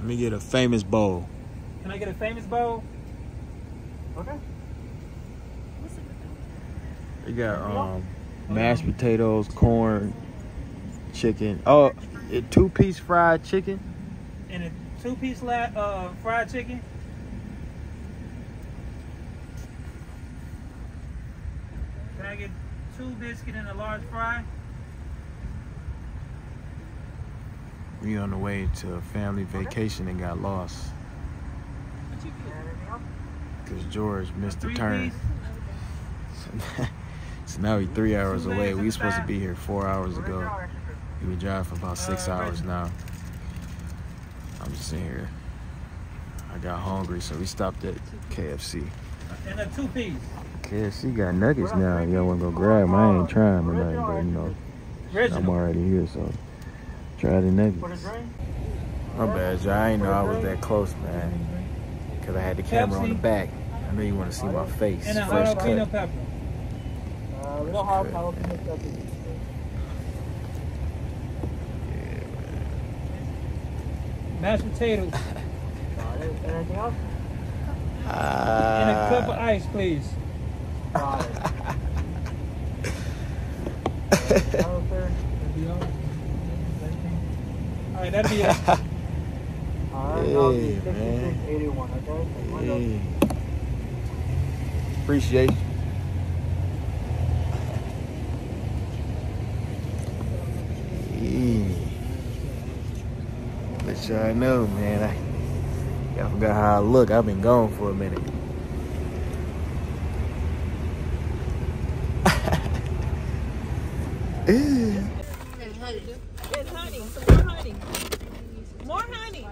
Let me get a famous bowl. Can I get a famous bowl? Okay. They got um mashed potatoes, corn, chicken. Oh, a two-piece fried chicken. And a two-piece la- uh, fried chicken. Can I get two biscuit and a large fry? We on the way to a family vacation and got lost because George missed the turn. so now we three hours away. We were supposed to be here four hours ago. We been driving for about six Uh, hours now. I'm just sitting here. I got hungry, so we stopped at KFC. And a two-piece. KFC got nuggets now. Y'all wanna go grab 'em? I ain't trying nothing, but you know, I'm already here, so try the nuggets. For the drink? My bad, y'all. I ain't know I was that close, man. Cause I had the camera on the back. I know you want to see my face. And a Fresh jalapeno cut. pepper. Uh, we don't have jalapeno peppers. Mashed potatoes. Got. Anything else? And a cup of Ah. ice, please. Got it. Hello, sir. That'll be all. All right, that'll be it. Alright, that'll be Hey, man. 6681, okay? Hey. Appreciate you. Hey. Let y'all know, man. I, y'all forgot how I look. I've been gone for a minute. Yes, honey. Some honey. More honey.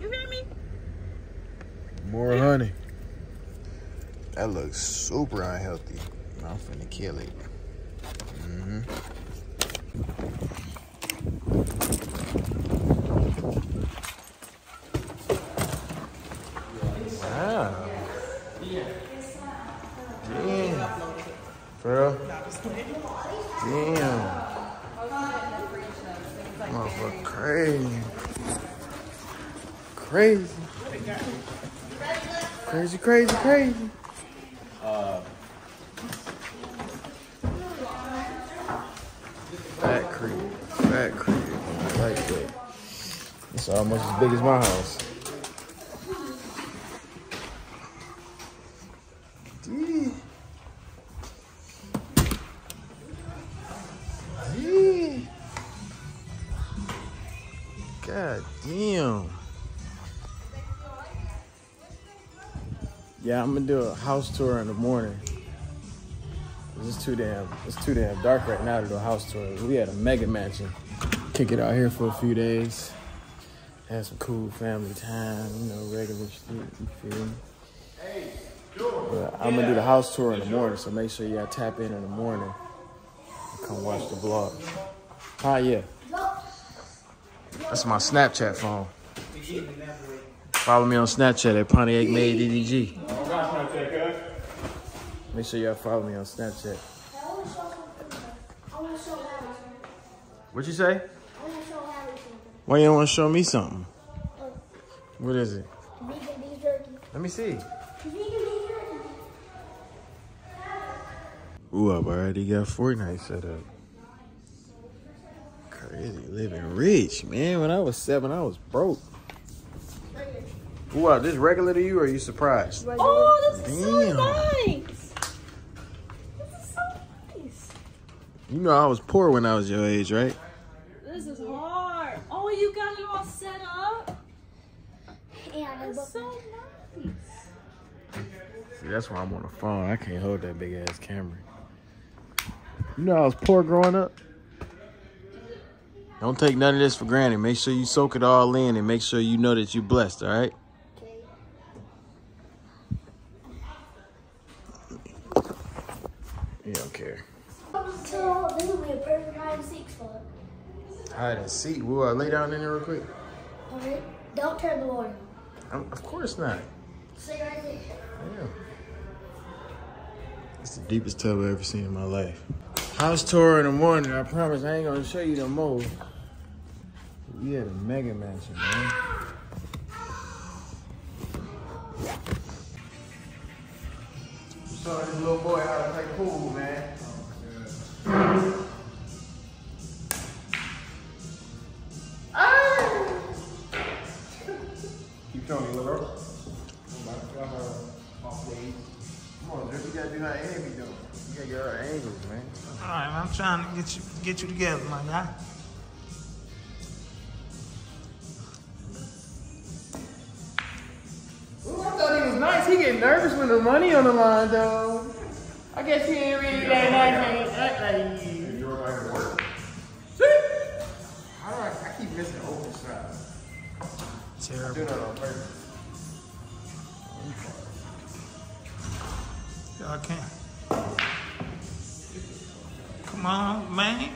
You hear me? More honey. That looks super unhealthy. I'm finna kill it. hmm Wow. Damn. Bro. Damn. Motherfucker crazy. Crazy. Crazy, crazy, crazy. Uh, Fat crib, fat crib. I like that. It's almost as big as my house. I'm gonna do a house tour in the morning. It's too damn, it's too damn dark right now to do a house tour. We had a mega mansion. Kick it out here for a few days. Have some cool family time, you know, regular shit. You feel me? But I'm gonna do the house tour in the morning, so make sure y'all tap in in the morning. and Come watch the vlog. Hi, yeah. That's my Snapchat phone. Follow me on Snapchat at Pontiac Made DDG. Make sure y'all follow me on Snapchat. What you say? Why you don't want to show me something? What is it? Let me see. Ooh, I've already got Fortnite set up. Crazy, living rich, man. When I was seven, I was broke. Ooh, this regular to you or are you surprised? Oh, this is so nice. This is so nice. You know I was poor when I was your age, right? This is hard. Oh, you got it all set up. That's so nice. See, that's why I'm on the phone. I can't hold that big ass camera. You know I was poor growing up. Don't take none of this for granted. Make sure you soak it all in and make sure you know that you're blessed, all right? Okay. You don't care um, a perfect hide and seek spot. Hide and seek. We'll uh, lay down in there real quick. All right. Don't turn the water. Um, of course not. Stay right there. Yeah. It's the deepest tub I've ever seen in my life. House tour in the morning. I promise I ain't gonna show you the mo. We had a mega mansion, man. Showing this little boy how to play pool, man. Ah! Keep showing me, little bro. Come on, Drip, you gotta do how Amy do. You gotta get her angles, man. All right, I'm trying to get you get you together, my guy. Ooh, I thought he was nice. He get nervous when the money on the line, though. I guess he ain't really that nice. Ain't act like he is. You're going to work. How do I, I keep missing open shots? Do Terrible. that on purpose. Y'all can't. Come on, man.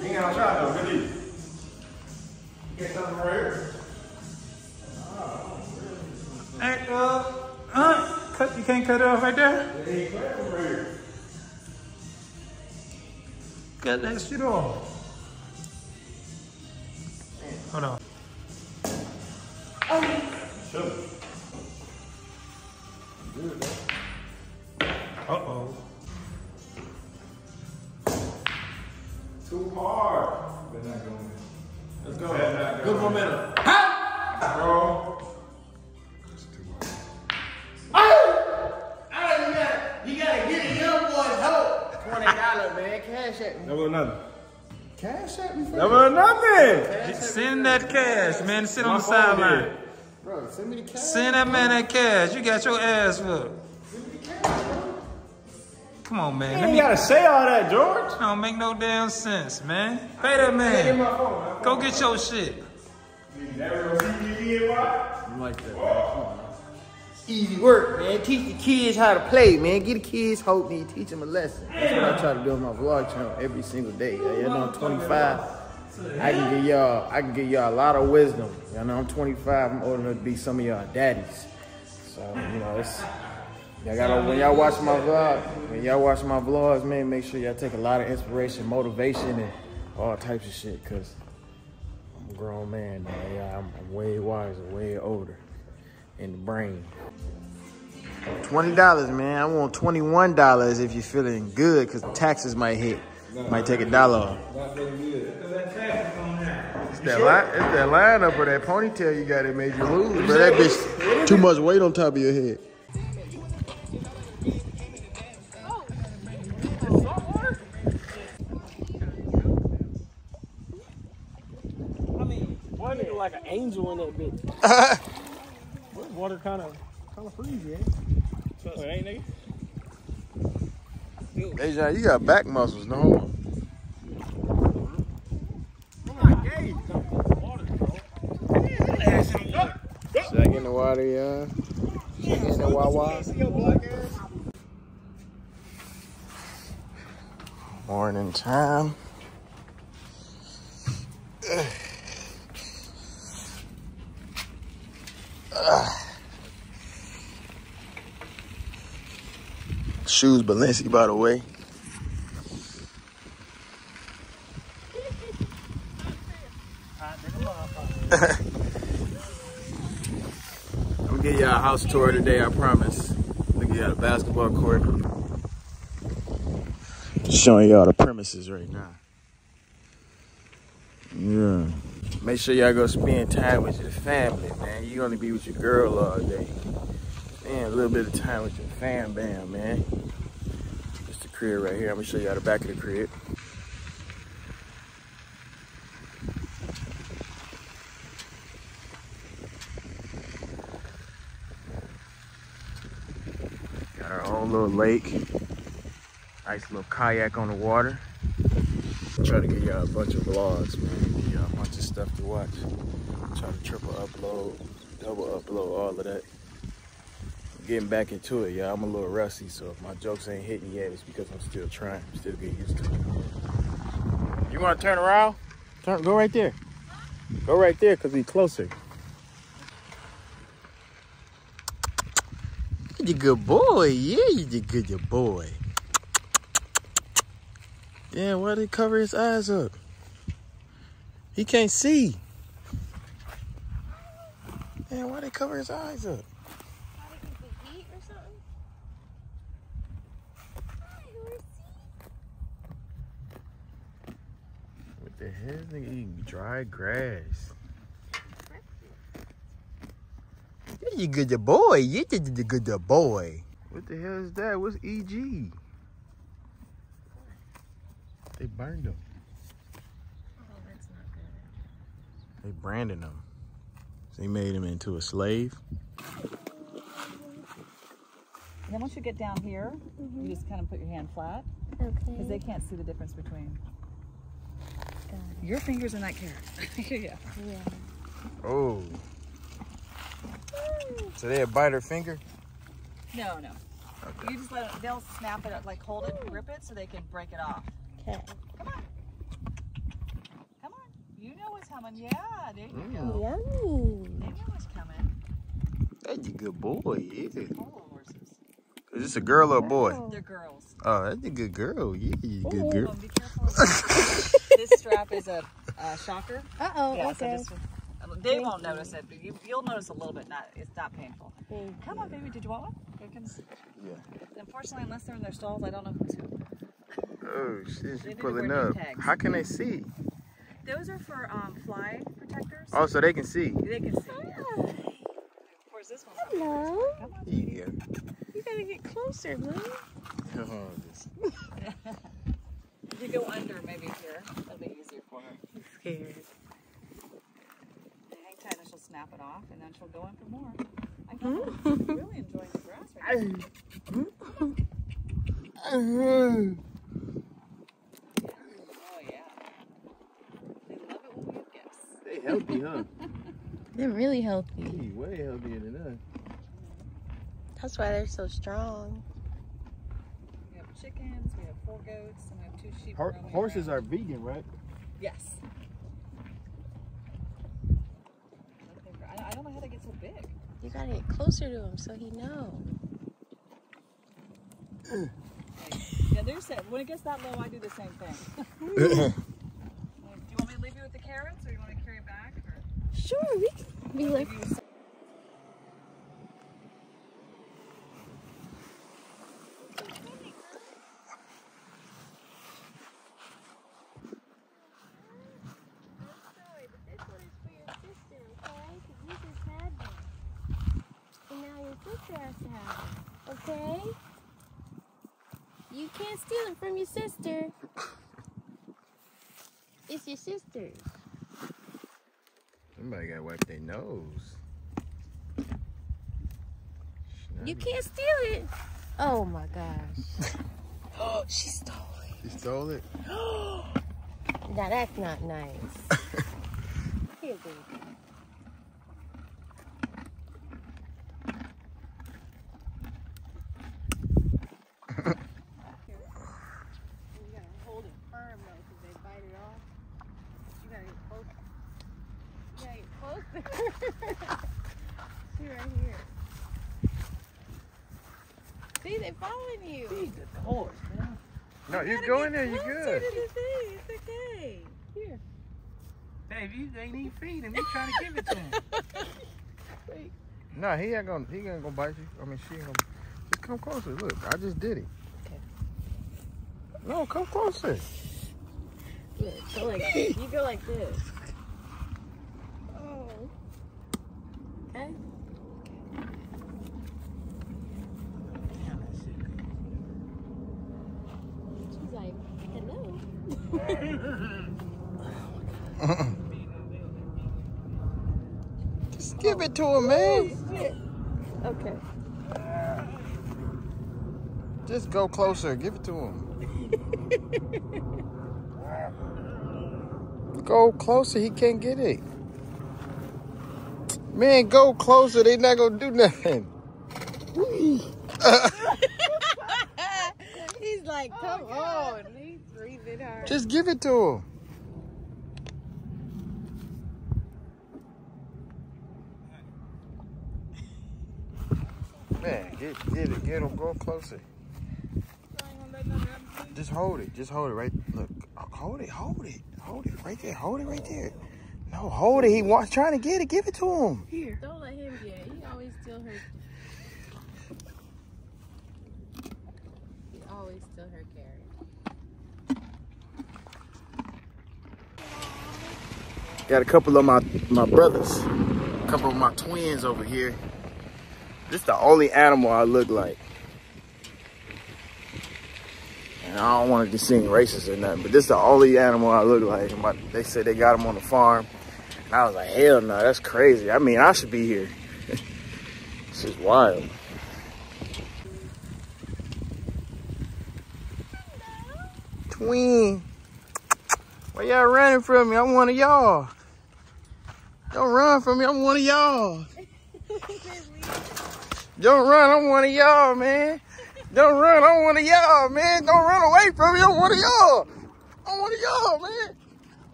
He ain't got no shot though, good D. You got something right here? Hey, uh, uh, cut. You can't cut it off right there. He ain't clear from right. Cut that shit off. Hold on. Shoot. Uh oh. Too hard. Better not go. Let's go. Better not Good in. momentum. Cash at me, Never nothing. Cash. Send that cash, man. Sit on the phone sideline. Bro, send me the cash. Send that man that cash. You got your ass whooped. Come on, man. You Let ain't me. gotta say all that, George. Don't make no damn sense, man. Pay that man. phone. Go get your shit. You never see me again, why? Like that, man. Come on. Easy work, man. Teach the kids how to play, man. Get the kids hope you teach them a lesson. That's what I try to do on my vlog channel every single day. Y'all know I'm 25. I can give y'all, I can give y'all a lot of wisdom. Y'all know I'm 25. I'm old enough to be some of y'all daddies. So you know, it's y'all gotta when y'all watch my vlog, when y'all watch my vlogs, man, make sure y'all take a lot of inspiration, motivation, and all types of shit. Cause I'm a grown man now. Yeah, I'm, I'm way wiser, way older in the brain. Twenty dollars, man. I want twenty-one dollars if you're feeling good, cause taxes might hit. Might take a dollar off. Not feeling good. It's that line, it's that lineup or that ponytail you got that made you lose, but that bitch too much weight on top of your head. I mean, one nigga like an angel in that bitch. Water kind of kind of freezing. So it ain't nigga. Dejan, you got back muscles, no? Should I get in the water, yeah? Should I get in the Wawa? Morning time. Shoes Balenci, by the way. I'm gonna give y'all a house tour today, I promise. Look at y'all the basketball court. Showing y'all the premises right now. Yeah. Make sure y'all go spend time with your family, man. You gonna be with your girl all day. A little bit of time with your fam bam, man. It's the crib right here. I'm gonna show y'all the back of the crib. Got our own little lake. Nice little kayak on the water. Try to get y'all a bunch of vlogs, man. Give y'all a bunch of stuff to watch. Try to triple upload, double upload, all of that. Getting back into it, y'all. I'm a little rusty, so if my jokes ain't hitting yet, it's because I'm still trying. I'm still getting used to it. You want to turn around? Turn, go right there. Go right there, cause we closer. You good boy, yeah, you did good, your boy. Damn, why they cover his eyes up? He can't see. Damn, why they cover his eyes up? hell? This nigga eating dry grass. You good boy. You did the good boy. What the hell is that? What's EG? They burned him. Oh, that's not good. They branded him. They made him into a slave. And then once you get down here, you mm-hmm. just kind of put your hand flat Okay. because they can't see the difference between your fingers and that carrot. yeah. Yeah. Oh. So they bite her finger? No, no. You just let it, they'll snap it, like hold it, grip it so they can break it off. Okay. Come on. Come on. You know what's coming. Yeah, there you go. Mm. Yummy. They know what's coming. That's a good boy, yeah. All horses. Is this a girl or a boy? They're girls. Oh, that's a good girl. Yeah, you good Oh, girl. be careful. this strap is a, a shocker. Uh oh. Yeah, okay. so just, they won't notice it, but you, you'll notice a little bit. Not, it's not painful. Thank Come on, baby. Did you want one? Here it comes. Yeah. Unfortunately, unless they're in their stalls, I don't know who's who. Oh, shit, They she need pulling up. tags. How can they see? Those are for um, fly protectors. Oh, so they can see. They can see. Yeah. Of course, this one's not Hello. Come on. Yeah. You gotta get closer, Lou. Oh, this- If you go under, maybe here, that'll be easier for her. Scared. Hang tight and she'll snap it off, and then she'll go in for more. I can really enjoying the grass right now. Oh yeah. They love it when we have gifts. They healthy, huh? They're really healthy. Hey, way healthier than us. That's why they're so strong. We have chickens, we have four goats, and we have two sheep. Hor- roaming horses are vegan, right? Yes. I, I don't know how they get so big. You gotta get closer to him so he know. Yeah, there's that. When it gets that low, I do the same thing. Do you want me to leave you with the carrots, or you want to carry it back? Or? Sure, we can be like. Okay? You can't steal it from your sister. It's your sister. Somebody gotta wipe their nose. You can't steal it. Oh my gosh. Oh, she stole it. She stole it. Now that's not nice. Here, baby. You gotta hold it firm though, because they bite it off. You gotta get close. You gotta get closer. she right here. See, they following you. the horse, man. No, you go in there. You Closer good. to the thing. It's okay. Here. Dave, you ain't even feed him. You trying to give it to him. No, he ain't gonna. He ain't gonna bite you. I mean, she ain't gonna. Just come closer. Look, I just did it. Okay. No, come closer. Look, go like this. You go like this. Oh. Okay. She's like, hello. Just give it to oh, him, man. Okay. Just go closer. Give it to him. go closer. He can't get it. Man, go closer. They not gonna do nothing. He's like, come oh, on. He's breathing hard. Just give it to him. Man, get get it, get him, go closer. Just hold it, just hold it right. Look, hold it, hold it, hold it right there, hold it right there. No, hold it. He wants trying to get it. Give it to him. Here. Don't let him get it. He always steal her. He always steal her carrot. Got a couple of my, my brothers, a couple of my twins over here. This the only animal I look like. And I don't want to be seen racist or nothing, but this the only animal I look like. My, they said they got him on the farm. And I was like, hell no, that's crazy. I mean, I should be here. this is wild. Twin. Why y'all running from me? I'm one of y'all. Don't run from me. I'm one of y'all. Don't run. I'm one of y'all, man. Don't run. I'm one of y'all, man. Don't run away from me. I'm one of y'all. I'm one of y'all, man.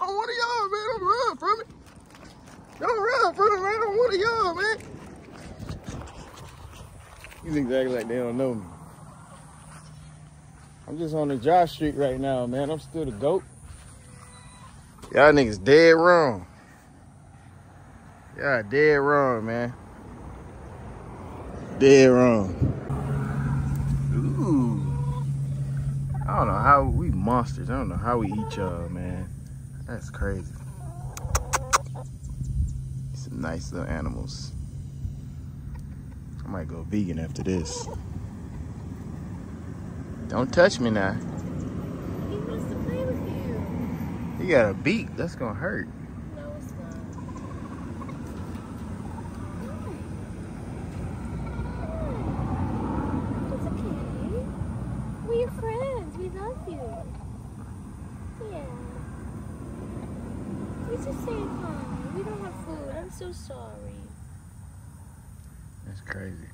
I'm one of y'all, man. Don't run from me. Don't run from me, man. I'm one of y'all, man. These exactly like they don't know me. I'm just on the Josh Street right now, man. I'm still the GOAT. Y'all niggas dead wrong. Y'all dead wrong, man. Dead wrong. Ooh. I don't know how we monsters. I don't know how we eat y'all, man. That's crazy. Some nice little animals. I might go vegan after this. Don't touch me now. He wants to play with you. You got a beak. That's gonna hurt. No, it's not. It's okay. We're your friends. We love you. Yeah. We just saying hi. We don't have food. I'm so sorry. That's crazy.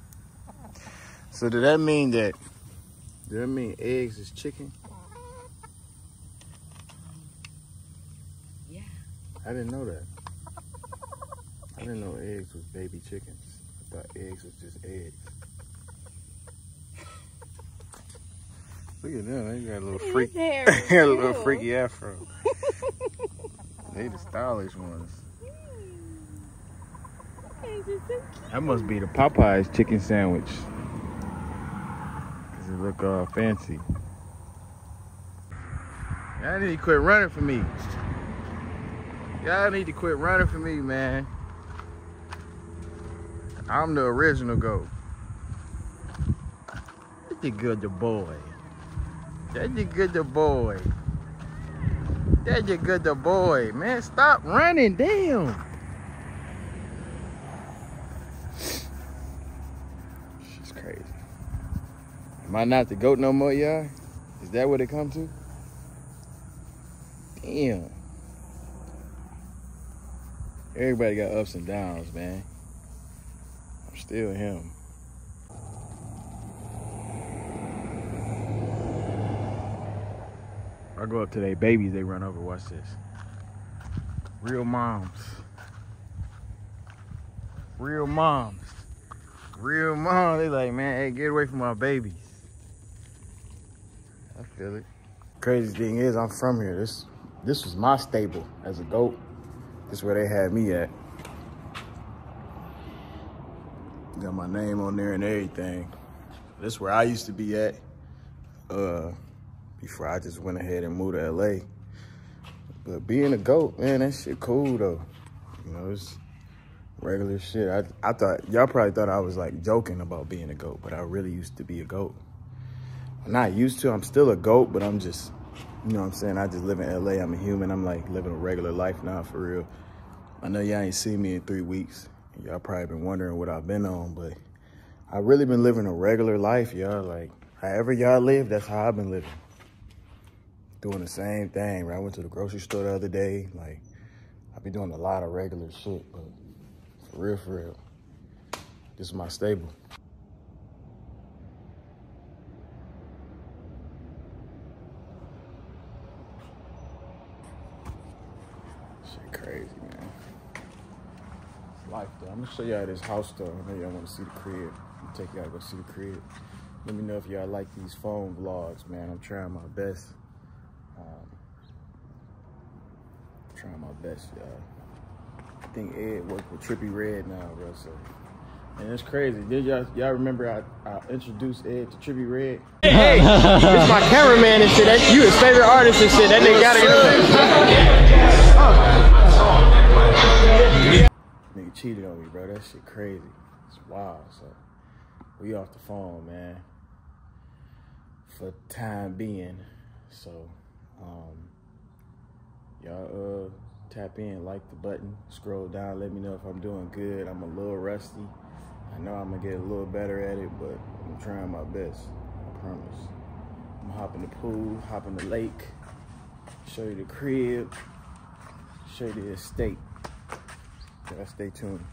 So did that mean that? Does that mean eggs is chicken? Yeah. I didn't know that. I didn't know eggs was baby chickens. I thought eggs was just eggs. Look at them. They got a little freak. There. They got a little freaky afro. they the stylish ones. That must be the Popeyes chicken sandwich. Cause it look uh, fancy. Y'all need to quit running for me. Y'all need to quit running for me, man. I'm the original goat. That's a good the boy. That's a good boy. That's a good the boy. Man, stop running. Damn. She's crazy. Am I not the goat no more, y'all? Is that what it come to? Damn. Everybody got ups and downs, man. I'm still him. I go up to their babies, they run over. Watch this. Real moms. Real moms. Real mom. They like, man, hey, get away from my babies. I feel it. Crazy thing is, I'm from here. This this was my stable as a goat. This is where they had me at. Got my name on there and everything. This is where I used to be at. Uh, before I just went ahead and moved to LA. But being a goat, man, that shit cool though. You know, it's regular shit. I I thought y'all probably thought I was like joking about being a goat, but I really used to be a goat. I'm not used to. I'm still a goat, but I'm just, you know what I'm saying? I just live in LA. I'm a human. I'm like living a regular life now for real. I know y'all ain't seen me in three weeks. Y'all probably been wondering what I've been on, but I really been living a regular life, y'all. Like however y'all live, that's how I've been living. Doing the same thing. Right? I went to the grocery store the other day. Like I've been doing a lot of regular shit, but for real, for real. This is my stable. Shit crazy, man. It's life though. I'm gonna show y'all this house though. I know y'all wanna see the crib. I'm gonna take y'all to go see the crib. Let me know if y'all like these phone vlogs, man. I'm trying my best. Um, trying my best, y'all. I think Ed worked with Trippie Redd now, bro. So, and it's crazy. Did y'all y'all remember I, I introduced Ed to Trippie Redd? Hey, hey, this my cameraman and shit. That you his favorite artist and shit. That nigga gotta get. cheated on me, bro. That shit crazy. It's wild. So we off the phone, man. For time being. So um y'all uh tap in, like the button, scroll down, let me know if I'm doing good. I'm a little rusty. I know I'm gonna get a little better at it, but I'm trying my best. I promise. I'm gonna hop in the pool, hop in the lake, show you the crib, show you the estate. Gotta stay tuned.